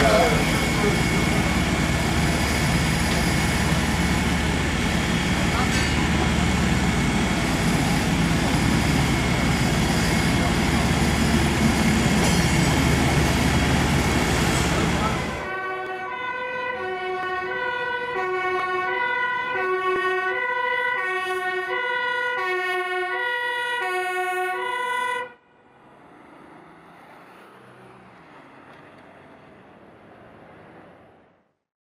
Yeah.